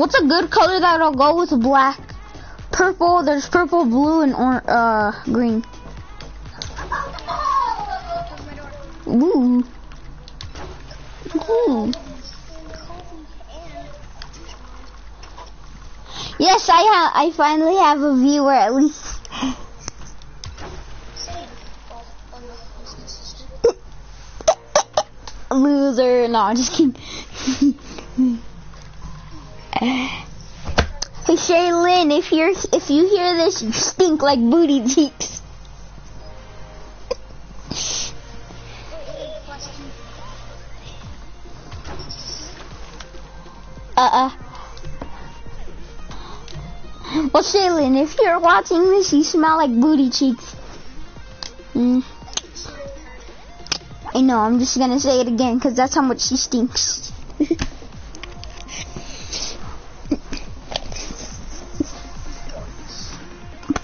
What's a good color that'll go with black? Purple, there's purple, blue, and or uh green. Ooh. Ooh. Yes, I have. I finally have a viewer at least. Loser. No, I'm just kidding. hey Shaylin, if you're if you hear this, you stink like booty cheeks. Uh uh. Well, Shaylin, if you're watching this, you smell like booty cheeks. Mm. I know, I'm just gonna say it again because that's how much she stinks.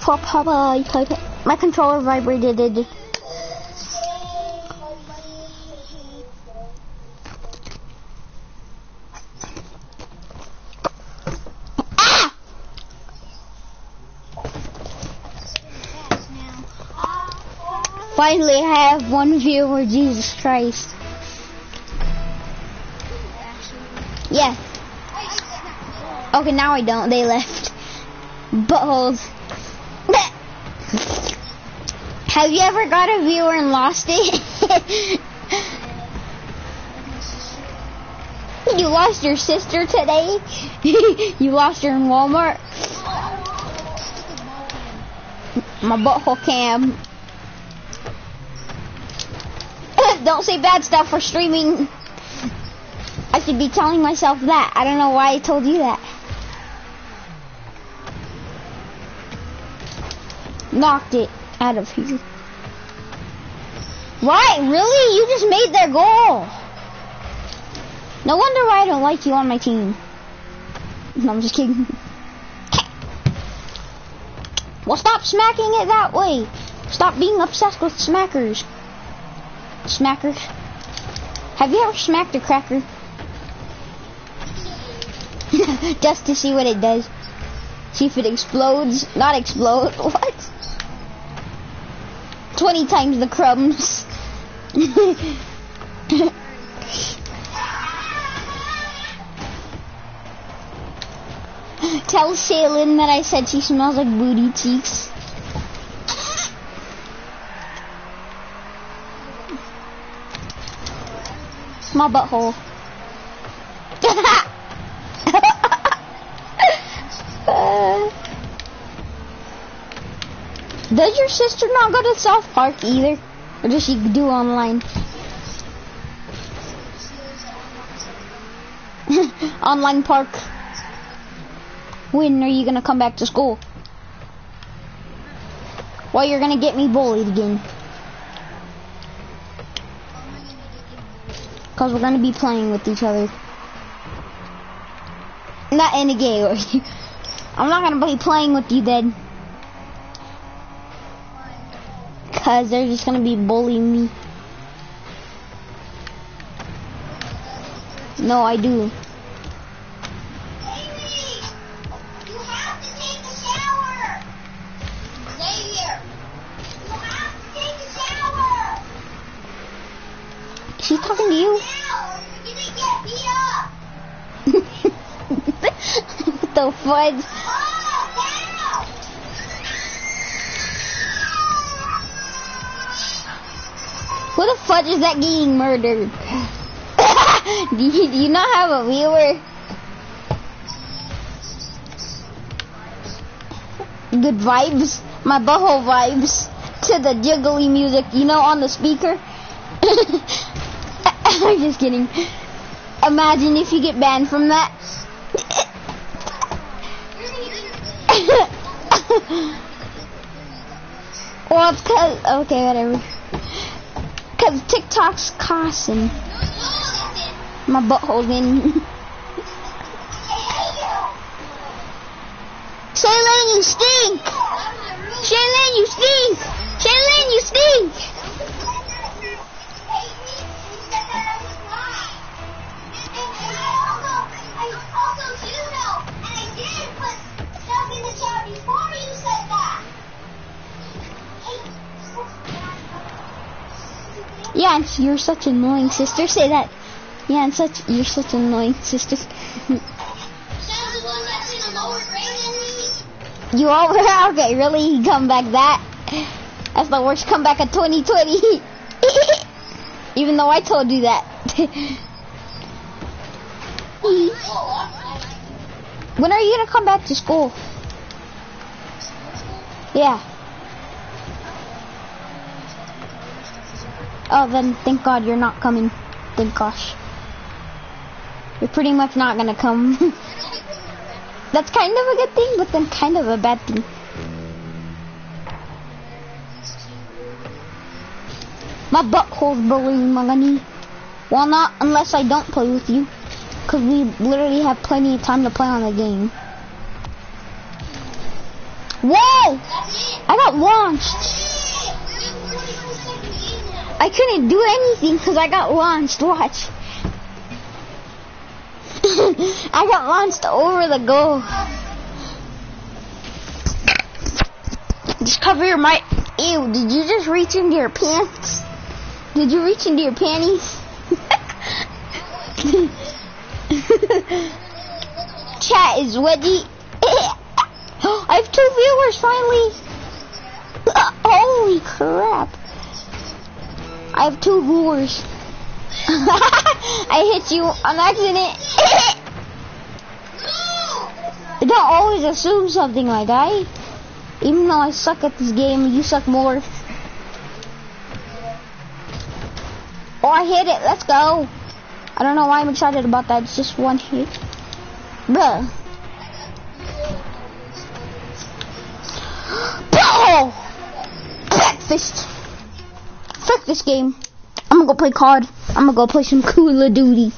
Pop, pop, uh, My controller vibrated. Ah! Finally, I have one viewer, Jesus Christ. Yeah. Okay, now I don't. They left. Buttholes. Have you ever got a viewer and lost it? you lost your sister today? you lost her in Walmart? My butthole cam. don't say bad stuff for streaming. I should be telling myself that. I don't know why I told you that. Knocked it out of here. Why? Really? You just made their goal. No wonder why I don't like you on my team. No, I'm just kidding. Well, stop smacking it that way. Stop being obsessed with smackers. Smackers. Have you ever smacked a cracker? Just to see what it does. See if it explodes. Not explode. What? 20 times the crumbs. Tell Shaylin that I said she smells like booty cheeks. my butthole. Does your sister not go to South Park either? Or does she do online? online park. When are you gonna come back to school? Well, you're gonna get me bullied again. Because we're to be playing with each other. Not in a gay way. I'm not to be playing with you then. Because they're just to be bullying me. No, I do. She's talking to you. the fudge. Who the fudge is that getting murdered? do, you, do you not have a viewer? Good vibes. My butthole vibes to the jiggly music, you know, on the speaker. I'm just kidding. Imagine if you get banned from that. well, it's cause, okay, whatever. TikTok's costing. My butthole's in. Shaylin, you stink! Shaylin, you stink! Shaylin, you stink! Yeah, you're such an annoying sister. Say that. Yeah, and such you're such an annoying sister. You all okay? Really? Come back that? That's the worst comeback of 2020. Even though I told you that. When are you gonna come back to school? Yeah. Oh, then thank God you're not coming. Thank gosh. You're pretty much not gonna come. That's kind of a good thing, but then kind of a bad thing. My butthole's bleeding, mga knee. Well, not unless I don't play with you. Because we literally have plenty of time to play on the game. Whoa! I got launched. We're in 41 second game now. I couldn't do anything because I got launched. Watch. I got launched over the goal. Just cover your mic. Ew, did you just reach into your pants? Did you reach into your panties? Chat is wedgie. I have two viewers finally. Holy crap. I have two viewers. I hit you on accident. No. Don't always assume something like that. Even though I suck at this game, you suck more. Oh, I hit it. Let's go. I don't know why I'm excited about that. It's just one hit. Bruh. Bro! Breakfast. Fuck this game. I'm gonna go play COD. I'm gonna go play some of Duty.